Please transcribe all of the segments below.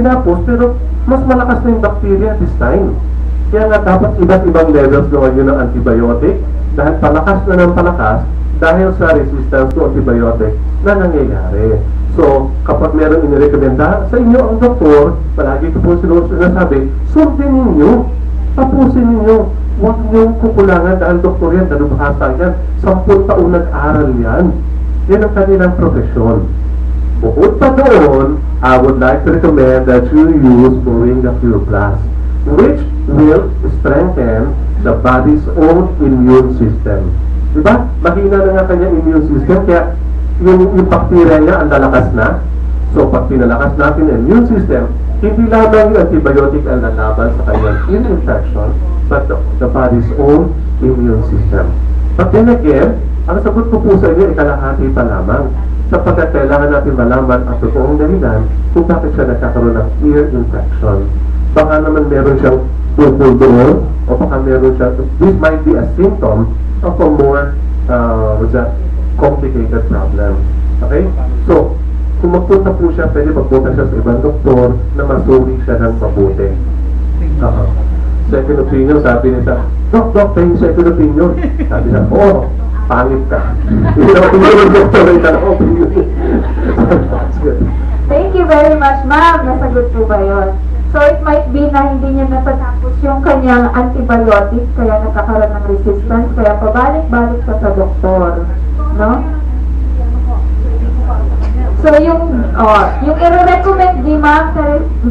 tinapos, pero mas malakas na yung bacteria this time. Kaya nga dapat iba't ibang levels naman yun ng antibiotic dahil palakas na ng palakas dahil sa resistance to antibiotic na nangyayari. So, kapag meron inirekomenda sa inyo ang doktor, palagi ko po sinasabi, sundin ninyo, tapusin ninyo, huwag niyong kukulangan dahil doktor yan, dalubhasa yan, sampung taon nag-aral yan. Yan ang kanilang profesyon. Bukod pa doon, I would like to recommend that you use Moringa Pure Plus, which will strengthen the body's own immune system. Diba? Mahina na nga kanya immune system, kaya yung, yung bacteria niya ang lalakas na. So, pag pinalakas natin ang immune system, hindi lamang yung antibiotic ang lalaban sa kanyang infection, but the, the body's own immune system. But then again, ang sagot ko po sa inyo ay kalahati pa lamang sapagkat kailangan natin malaman ang totoong dahilan kung bakit siya nagkakaroon ng ear infection. Baka naman meron siyang doon o baka meron siya, this might be a symptom of a more, uh, complicated problem. Okay? So, kung magpunta po siya, pwede magpunta siya sa ibang doktor na masuri siya ng mabuti. Oo. Second opinion, sabi niya sa, Dok, Dok, tayo second opinion. Sabi niya, oo, pangit ka. Thank you very much, ma'am. Nasagot po ba yun? So, it might be na hindi niya natatapos yung kanyang antibiotic, kaya nagkakaroon ng resistance, kaya pabalik-balik siya sa doktor. No? So, yung, oh, yung i-recommend ni ma'am sa,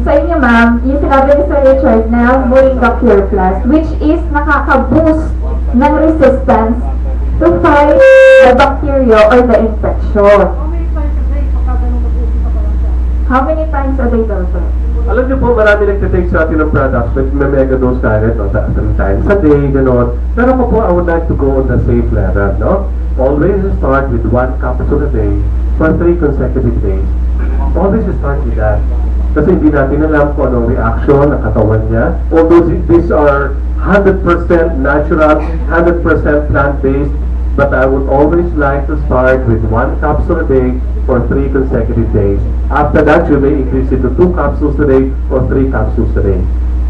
sa inyo, ma'am, yung sinabi ni Sir Richard na Moringa Pure Plus, which is nakaka-boost ng resistance to fight the bacteria or the infection. How many times a day daw, sir? Alam niyo po, marami nagtitake sa atin ng products with may mega dose kagad, no? Sa three times a day, gano'n. Pero ako po, I would like to go on the safe level, no? Always start with one capsule a day for three consecutive days. Always start with that. Kasi hindi natin alam kung anong reaction ng katawan niya. Although th- these are 100% natural, 100% plant-based, but I would always like to start with one capsule a day for three consecutive days. After that, you may increase it to two capsules a day or three capsules a day.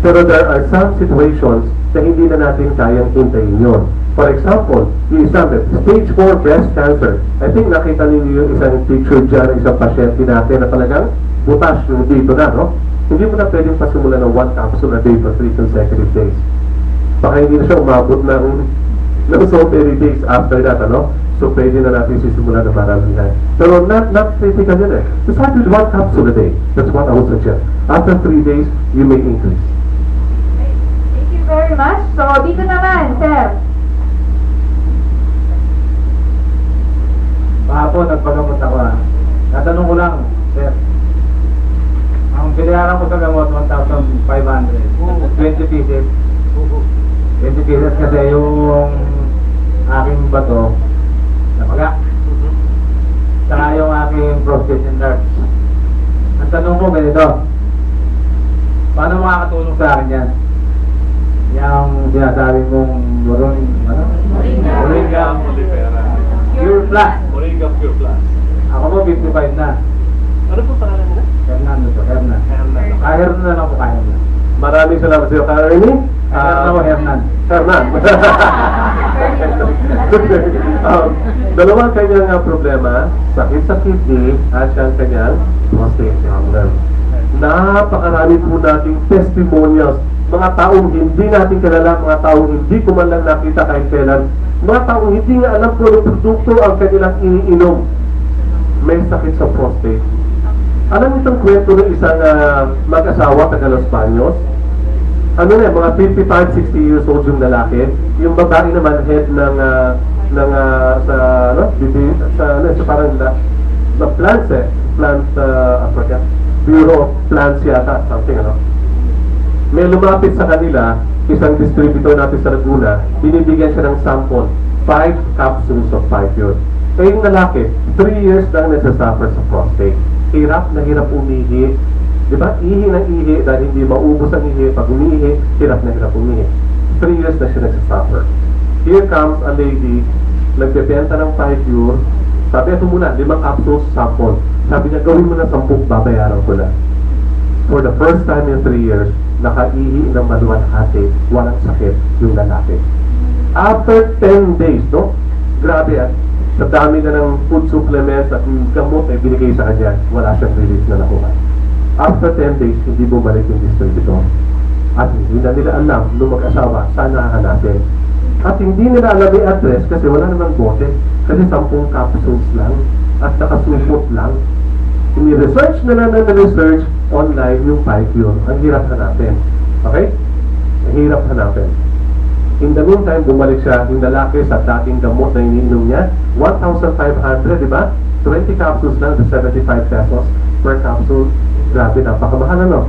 Pero there are some situations na hindi na natin kayang hintayin yun. For example, yung isang stage 4 breast cancer. I think nakita ninyo yung isang picture dyan ng isang pasyente natin na talagang butas yung dito na, no? Hindi mo na pwedeng pasimulan ng one capsule a day for three consecutive days. Baka hindi na siya umabot ng ng so many days after that, ano? So, pwede na natin sisimulan ng maramihan. Pero not, not critical yun eh. To start with one capsule a day. That's what I would suggest. After three days, you may increase. Thank you very much. So, dito naman, sir. Kahapon, nagpagamot ako ah. Natanong ko lang, sir. Ang binayaran ko sa gamot, 1,500. 20 pieces. 20 pieces kasi yung aking bato, napaga. Saka yung aking prostate enlarged. Ang tanong ko ganito, paano makakatulong sa akin yan? Yung sinasabi mong moron, ano? Moringa. Moringa. Pure Plus. Moringa Pure Plus. Ako po 55 na. Ano po pangalan nila? Hernan to, Hernan. Hernan. Ah, Hernan ako kaya na. Maraming salamat sa iyo. Hernan ako, Hernan. Hernan. um, dalawang kanyang uh, problema, sakit sa kidney at siyang kanyang prostate problem. Napakarami po nating testimonials, mga taong hindi natin kilala, mga taong hindi ko man lang nakita kahit kailan, mga taong hindi nga alam kung anong produkto ang kanilang iniinom. May sakit sa prostate. Alam niyo itong kwento ng isang ah, mag-asawa taga Los Baños? Ano na, mga 55, 60 years old yung lalaki. Yung babae naman, head ng, ah, ng, ah, sa, ano, bibi, sa, ano, sa parang, na, na plants eh. Plant, uh, Africa. Bureau of Plants yata, something, ano. May lumapit sa kanila, isang distributor natin sa Laguna, binibigyan siya ng sample, 5 capsules of 5 yun. Eh yung lalaki, 3 years lang nagsasuffer sa prostate. Hirap na hirap umihi, Di ba? Ihi ng ihi dahil hindi maubos ang ihi. Pag umihi, hirap na hirap umihi. Three years na siya nagsasuffer. Here comes a lady, nagbebenta ng 5 euro. Sabi, ito muna, limang capsules sample. Sabi niya, gawin mo na 10, babayaran ko na. for the first time in three years, nakaihi ng maluwalhati, walang sakit yung lalaki. After 10 days, no? Grabe at sa dami na ng food supplements at gamot na binigay sa kanya, wala siyang relief na nakuha. After 10 days, hindi bumalik yung distributor. At hindi na nila alam nung mag-asawa, saan hahanapin. At hindi nila alam yung address kasi wala namang bote. Kasi 10 capsules lang at nakasupot lang. Ini-research na lang na research online yung Picure. Ang hirap hanapin. Okay? Ang hirap hanapin. In the meantime, bumalik siya yung lalaki sa dating gamot na iniinom niya. 1,500, di ba? 20 capsules lang, the 75 pesos per capsule. Grabe, napakamahal ano?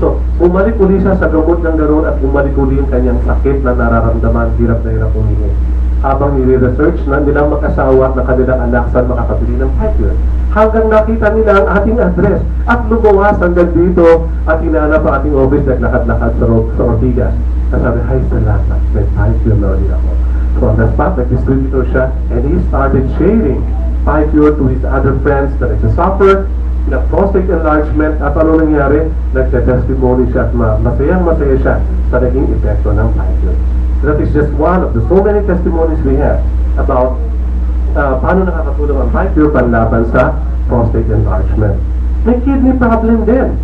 So, bumalik uli siya sa gamot ng gano'n at bumalik uli yung kanyang sakit na nararamdaman, hirap na hirap humingi. Habang nire-research na nilang mag-asawa na kanilang anak saan makakabili ng Picure. Hanggang nakita nila ang ating address at lumawas hanggang dito at hinanap ang ating office naglakad-lakad sa, Ro- sa Ortigas. Kasabi, hi, salamat, may Picure na ulit ako. So on the spot, nag-distributor siya and he started sharing Picure to his other friends that nagsasuffer na prostate enlargement at ano nangyari, nagsa-testimony siya at ma- masayang masaya siya sa naging epekto ng Picure. That is just one of the so many testimonies we have about uh, paano nakakatulong ang Picure panlaban sa prostate enlargement. May kidney problem din.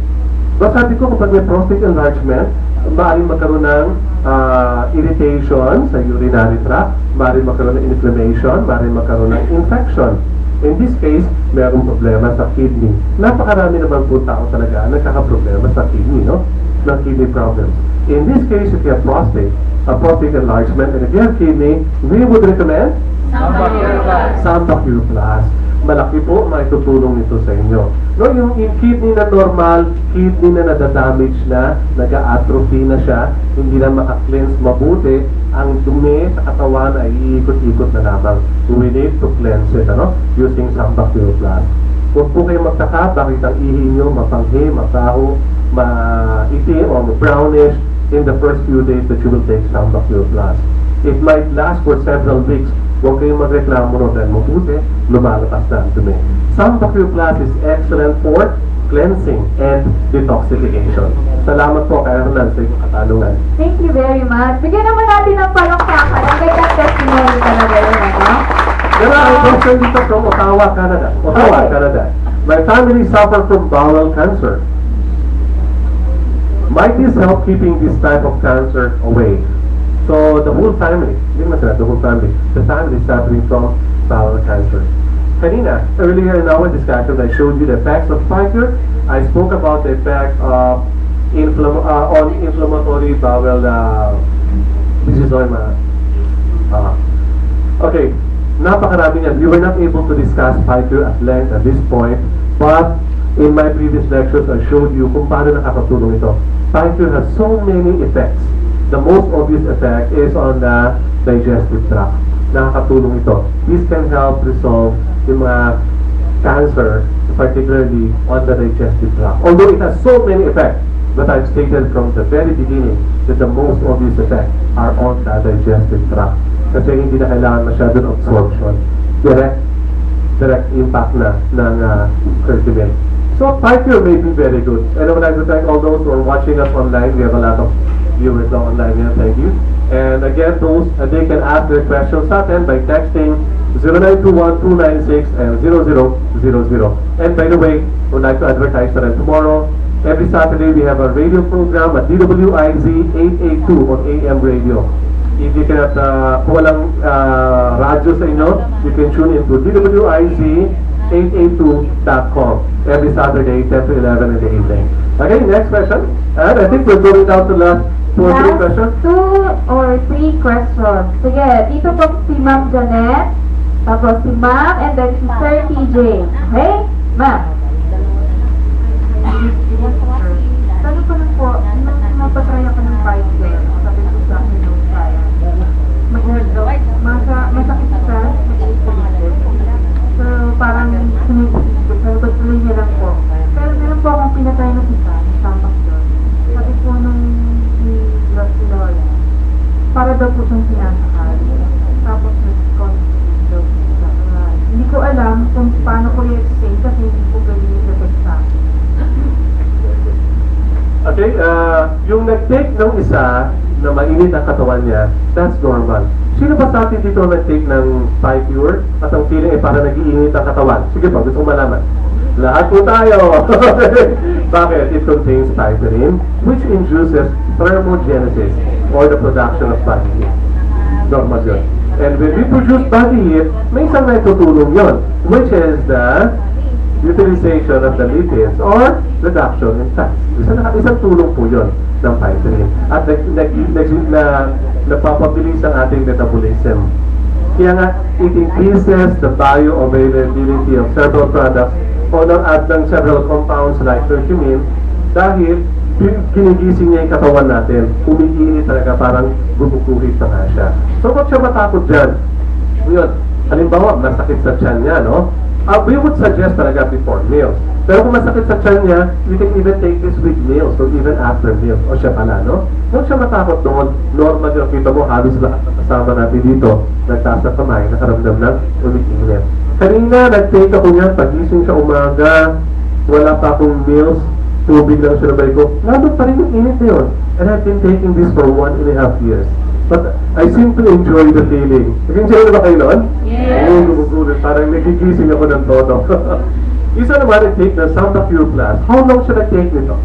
But sabi ko, kapag may prostate enlargement, maaaring magkaroon ng ah, irritation sa urinary tract, maaaring magkaroon ng inflammation, maaaring magkaroon ng infection. In this case, mayroong problema sa kidney. Napakarami naman po tao talaga ang nagkakaproblema sa kidney, no? Ng kidney problems. In this case, if you have prostate, a prostate enlargement, and if you have kidney, we would recommend Plus. Malaki po may tutulong nito sa inyo. No, yung, kidney na normal, kidney na nadadamage na, nag-atrophy na siya, hindi na maka-cleanse mabuti, ang dumi sa katawan ay iikot-ikot na lamang. We need to cleanse it, ano? Using Plus. Huwag po kayo magtaka, bakit ang ihi nyo mapanghi, mabaho, maitim o brownish in the first few days that you will take Samba Cure Plus. It might last for several weeks. Huwag kayong magreklamo no dahil mabuti, lumalabas na ang dumi. Samba Cure Plus is excellent for cleansing and detoxification. Salamat po kay Hernan sa iyong katanungan. Thank you very much. Bigyan naman natin ng palakpakan. Ang ganda testimony talaga yun, ano? Are a question dito from Ottawa, Canada. Ottawa. Canada. My family suffer from bowel cancer. Might this help keeping this type of cancer away? So the whole family, the whole family, the family is suffering from bowel cancer. Kanina, earlier in our discussion, I showed you the effects of Pfizer. I spoke about the effect of uh, on inflammatory bowel uh, dystonia. Uh, okay, napakarami niyan. We were not able to discuss Pfizer at length at this point, but in my previous lectures, I showed you kung paano nakakatulong ito. Pfizer has so many effects. The most obvious effect is on the digestive tract. Nakakatulong ito. This can help resolve yung mga cancer, particularly on the digestive tract. Although it has so many effects, but I've stated from the very beginning that the most obvious effects are on the digestive tract. Kasi hindi na kailangan masyado ng absorption. Direct, direct impact na ng uh, curcumin. So, Picure may be very good. And I would like to thank all those who are watching us online. We have a lot of viewers now online here. Thank you. And again, those, uh, they can ask their questions sa atin by texting 0921-296 and 0000. And by the way, would like to advertise rin tomorrow. Every Saturday, we have a radio program at DWIZ 882 on AM radio. If you cannot, uh, kung walang uh, radyo sa inyo, you can tune into DWIZ 882.com every Saturday, 10 to 11 in the evening. Okay, next question. And I think we're going down to last two or three Last questions. two or three questions. Sige, dito po si Ma'am Janet, tapos si Ma'am, and then si Sir TJ. Okay? Ma'am. Sabi ko lang po, nung napatry ako ng Pfizer, sabi ko sa akin nung kaya, mag masa, masakit mag-iisip. So, parang sabi ko tuloy niya lang po. Pero meron po akong pinatay na isa, tampak doon. Sabi po nung si Lola, para daw po siyang sinasakal. Tapos nag-conflict daw po siya. Ah, hindi ko alam kung paano ko i-explain kasi hindi ko galing yung effect sa akin. Okay, uh, yung nag-take ng isa na mainit ang katawan niya, that's normal. Sino ba sa atin dito nag-take ng Pure at ang feeling ay para nag-iinit ang katawan? Sige pa, gusto ko malaman. Lahat po tayo! Bakit? It contains piperine, which induces thermogenesis or the production of body heat. Normal yun. And when we produce body heat, may isang naitutulong yun, which is the utilization of the lipids or reduction in fats. Isang, isang tulong po yun ng piperine. At nag, nag, nag, na, napapabilis ang ating metabolism. Kaya nga, it increases the bioavailability of several products o ng, at ng several compounds like curcumin dahil ginigising niya yung katawan natin. Umiinit talaga, parang bumukuhit na nga siya. So, huwag siya matakot dyan. Yun, halimbawa, masakit sa tiyan niya, no? Uh, we would suggest talaga before meals. Pero kung masakit sa tiyan niya, you can even take this with meals or even after meals. O siya pala, no? Huwag siya matakot doon. Normal yung kita mo, halos lahat ng kasama natin dito, nagtaas ng kamay, nakaramdam ng umiinit. Kanina, nag-take ako niyan, pagising siya umaga, wala pa akong meals, tubig lang siya nabay ko. Lalo pa rin yung init na yun. And I've been taking this for one and a half years. But I simply enjoy the feeling. Nag-enjoy na ba kayo noon? Yes. Oo, gumugulit. Parang nagigising ako ng todo. Isa naman nag-take ng Santa Pure Plus. How long siya nag-take nito?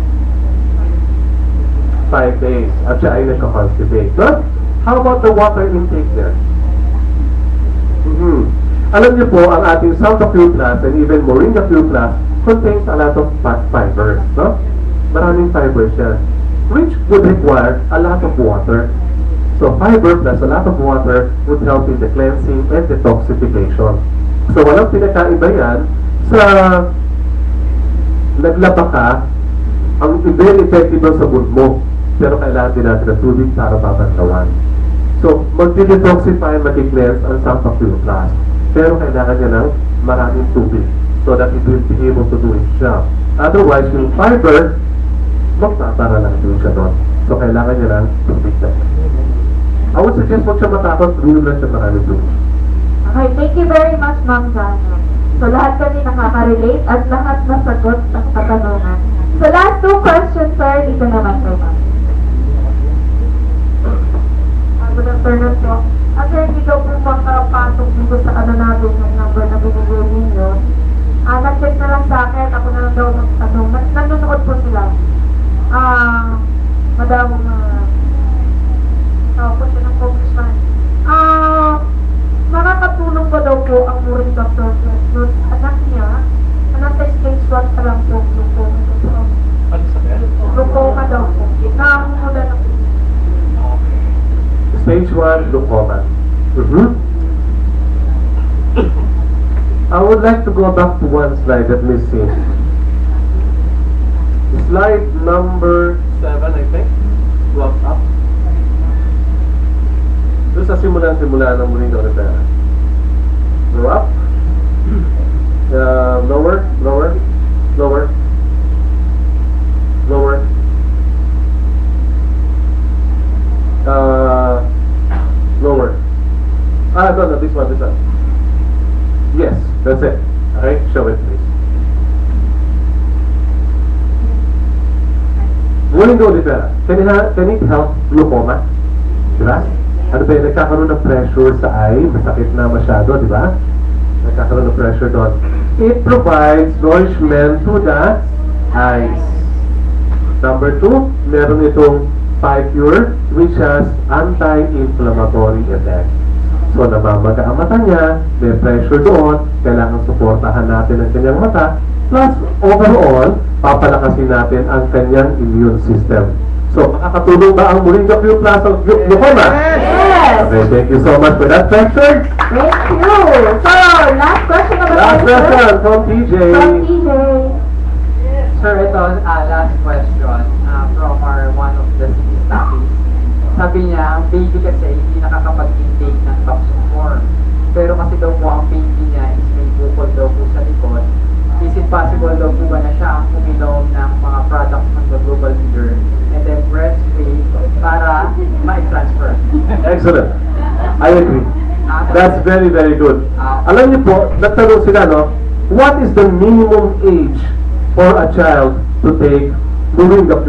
Five days. At siya ay nagka-constipate. No? How about the water intake there? Mhm. Alam niyo po, ang ating Santa Pure Plus and even Moringa Pure Plus contains a lot of fat fibers. No? Maraming fibers siya. Which would require a lot of water. So fiber plus a lot of water would help in the cleansing and detoxification. So walang pinakaiba yan sa naglaba ka, ang very effective ang sabon mo. Pero kailangan din natin ng tubig para babantawan. So, mag-detoxify, mag-cleanse ang Santa Pure Plus. Pero kailangan niya ng maraming tubig so that it will be able to do its job. Otherwise, yung fiber, magtatara lang din siya doon. So, kailangan niya ng tubig na. I would suggest huwag siya matakot, uminom lang siya maraming tubig. Okay, thank you very much, Ma'am Jana. So, lahat kami nakaka-relate at lahat nasagot ang katanungan. So, last two questions, sir. Dito naman kay Ma'am. Ah, Good afternoon po. Sir, hindi daw po makapasok dito sa ano natin yung number na binigay ninyo. Ah, nag-check na lang sa akin. Ako na lang daw mag, ano, nan- nanonood po sila. Ah, madam, ah, tawag po siya ng congressman. Ah, makakatulong ba daw po ang muring doctor nun anak niya? na Nasa stage 1 pa lang po lupoma daw po. Ano sa kaya? Lupoma daw po. Nakakumuda na po. 1, glaucoma. Mhm. I would like to go back to one slide that see. Slide number 7, I think. Go up. Doon sa simulan-simulan ng Molino Rivera. Go up. Uh, lower, lower, lower, lower. Uh, lower. Ah, no, no, this one, this one. Yes, that's it. Okay, show it please. Morning go, Rivera. Can it, can it help glaucoma? Diba? Ano ba yun? Nagkakaroon ng pressure sa eye, masakit na masyado, di ba? Nagkakaroon ng pressure doon. It provides nourishment to the eyes. Number two, meron itong Picure, which has anti-inflammatory effect. So, namamaga ang mata niya, may pressure doon, kailangan suportahan natin ang kanyang mata, plus, overall, papalakasin natin ang kanyang immune system. So, makakatulong ba ang Moringa Pure Plus of glaucoma? Yes! Okay, thank you so much for that question. Thank you! So, last question naman Last question from TJ. From TJ. Sir, ito, ah, last question ah, from our one of the. Sabi niya, ang baby kasi hindi nakakapag-intake ng toxoform. Pero kasi daw po ang baby niya is may bukol daw po sa likod. Is it possible daw po ba na siya ang uminom ng mga products ng the global leader and then breastfeed para ma-transfer? Excellent. I agree. That's very, very good. Alam niyo po, nagtanong sila, no? What is the minimum age for a child to take Moringa